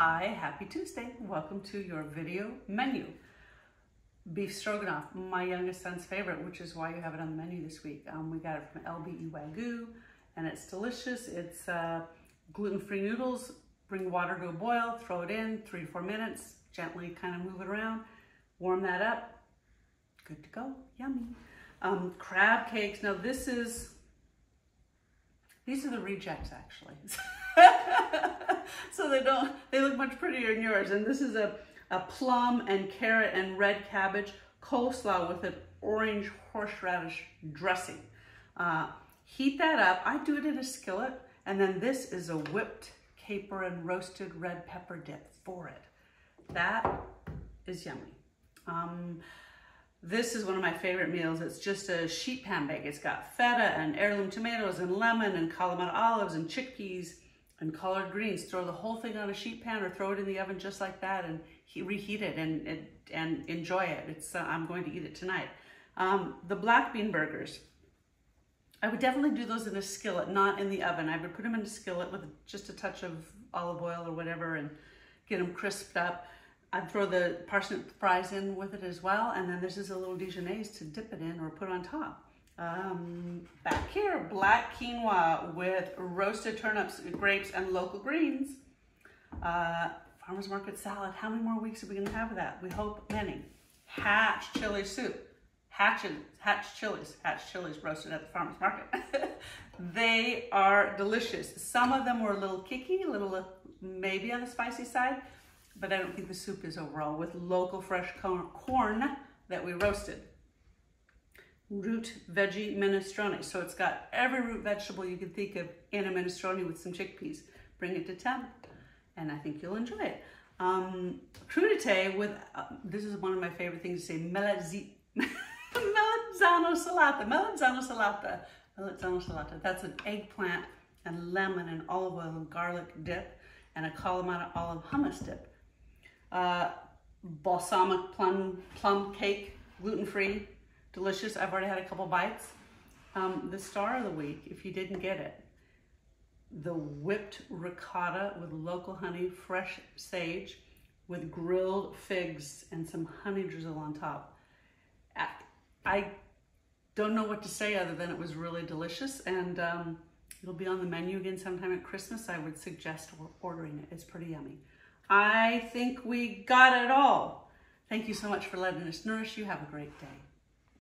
Hi, happy Tuesday. Welcome to your video menu. Beef stroganoff, my youngest son's favorite, which is why you have it on the menu this week. Um, we got it from LBE Wagyu and it's delicious. It's uh, gluten-free noodles. Bring water to a boil, throw it in, three to four minutes, gently kind of move it around, warm that up. Good to go, yummy. Um, crab cakes, now this is, these are the rejects actually. so they don't, they look much prettier than yours. And this is a, a plum and carrot and red cabbage coleslaw with an orange horseradish dressing. Uh, heat that up. I do it in a skillet. And then this is a whipped caper and roasted red pepper dip for it. That is yummy. Um, this is one of my favorite meals. It's just a sheet pan bake. It's got feta and heirloom tomatoes and lemon and Kalamata olives and chickpeas and collard greens. Throw the whole thing on a sheet pan or throw it in the oven just like that and reheat it and, and, and enjoy it. It's uh, I'm going to eat it tonight. Um, the black bean burgers. I would definitely do those in a skillet, not in the oven. I would put them in a skillet with just a touch of olive oil or whatever and get them crisped up. I'd throw the parsnip fries in with it as well. And then this is a little Dijonnaise to dip it in or put on top. Um, back here, black quinoa with roasted turnips, grapes, and local greens. Uh, farmer's market salad. How many more weeks are we gonna have of that? We hope many. Hatch chili soup. Hatch, hatch chilies, hatch chilies roasted at the farmer's market. they are delicious. Some of them were a little kicky, a little uh, maybe on the spicy side but I don't think the soup is overall, with local fresh corn that we roasted. Root veggie minestrone. So it's got every root vegetable you can think of in a minestrone with some chickpeas. Bring it to temp, and I think you'll enjoy it. Um, crudité with, uh, this is one of my favorite things to say, melanzano salata, melanzano salata, melanzano salata. That's an eggplant and lemon and olive oil and garlic dip and a Kalamata olive hummus dip uh, balsamic plum, plum cake, gluten-free, delicious. I've already had a couple bites. Um, the star of the week, if you didn't get it, the whipped ricotta with local honey, fresh sage, with grilled figs and some honey drizzle on top. I don't know what to say other than it was really delicious and um, it'll be on the menu again sometime at Christmas. I would suggest ordering it. It's pretty yummy. I think we got it all. Thank you so much for letting us nourish you. Have a great day.